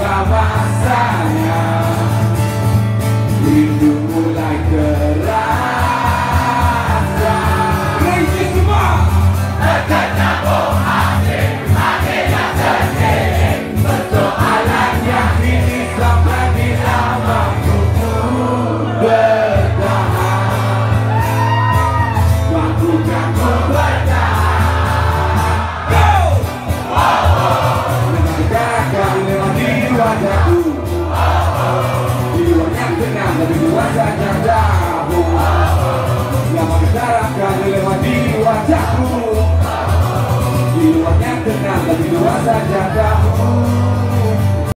masanya Rindu mulai terasa Rindu semua lebih luas dan dahu Yang membicarakan lewat di wajahku Di luarnya kenal lebih luas dan